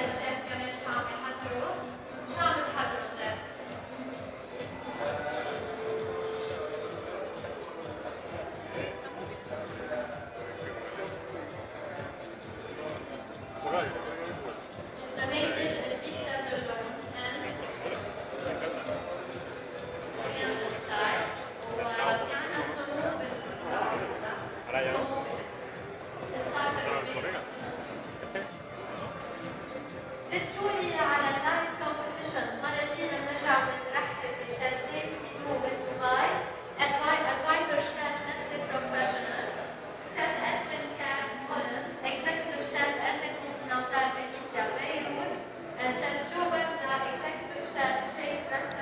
للشيف كمان شو عم يحضروا شو عم تحضروا شيف؟ Right. بتشوري على اللايف كومبيتيشنز مرة جديدة بنرجع بنرحب بشيف زين سيدو من دبي advisor chef Nestle Professional, chef Edwin Katz Holland, executive chef Edwin Continental Benicia Beirut, and chef Joe Barza, executive